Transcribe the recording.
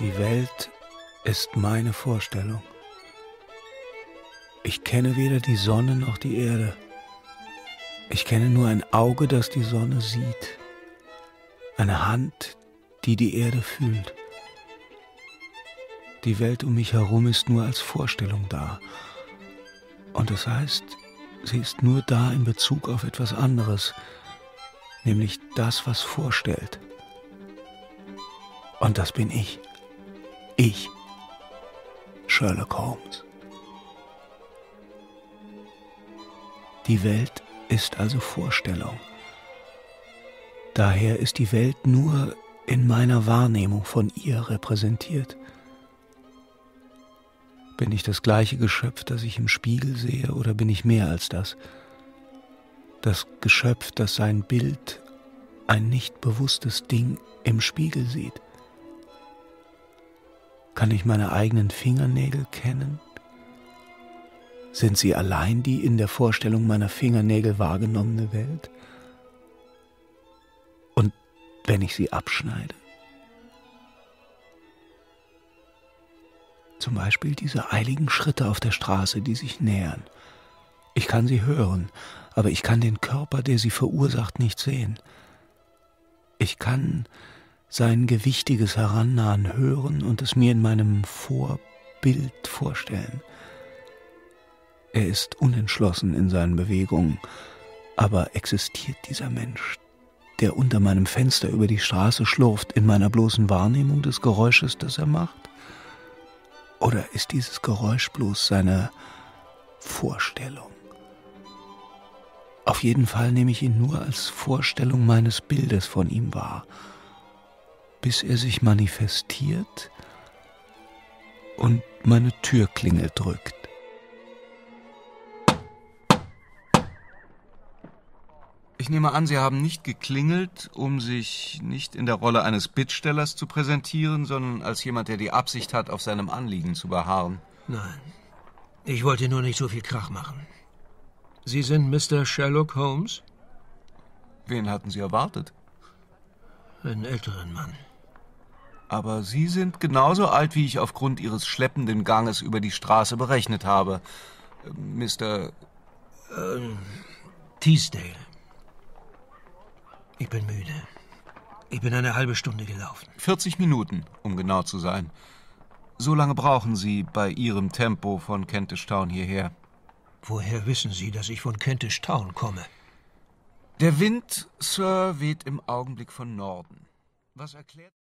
Die Welt ist meine Vorstellung. Ich kenne weder die Sonne noch die Erde. Ich kenne nur ein Auge, das die Sonne sieht, eine Hand, die die Erde fühlt. Die Welt um mich herum ist nur als Vorstellung da. Und das heißt, sie ist nur da in Bezug auf etwas anderes, nämlich das, was vorstellt. Und das bin ich. Ich, Sherlock Holmes. Die Welt ist also Vorstellung. Daher ist die Welt nur in meiner Wahrnehmung von ihr repräsentiert. Bin ich das gleiche Geschöpf, das ich im Spiegel sehe, oder bin ich mehr als das? Das Geschöpf, das sein Bild, ein nicht bewusstes Ding im Spiegel sieht. Kann ich meine eigenen Fingernägel kennen? Sind sie allein die in der Vorstellung meiner Fingernägel wahrgenommene Welt? Und wenn ich sie abschneide? Zum Beispiel diese eiligen Schritte auf der Straße, die sich nähern. Ich kann sie hören, aber ich kann den Körper, der sie verursacht, nicht sehen. Ich kann sein gewichtiges Herannahen hören und es mir in meinem Vorbild vorstellen. Er ist unentschlossen in seinen Bewegungen, aber existiert dieser Mensch, der unter meinem Fenster über die Straße schlurft, in meiner bloßen Wahrnehmung des Geräusches, das er macht? Oder ist dieses Geräusch bloß seine Vorstellung? Auf jeden Fall nehme ich ihn nur als Vorstellung meines Bildes von ihm wahr bis er sich manifestiert und meine Türklingel drückt. Ich nehme an, Sie haben nicht geklingelt, um sich nicht in der Rolle eines Bittstellers zu präsentieren, sondern als jemand, der die Absicht hat, auf seinem Anliegen zu beharren. Nein. Ich wollte nur nicht so viel Krach machen. Sie sind Mr. Sherlock Holmes? Wen hatten Sie erwartet? Einen älteren Mann. Aber Sie sind genauso alt, wie ich aufgrund Ihres schleppenden Ganges über die Straße berechnet habe. Mr. Ähm, Teasdale. Ich bin müde. Ich bin eine halbe Stunde gelaufen. 40 Minuten, um genau zu sein. So lange brauchen Sie bei Ihrem Tempo von Kentish Town hierher. Woher wissen Sie, dass ich von Kentish Town komme? Der Wind, Sir, weht im Augenblick von Norden. Was erklärt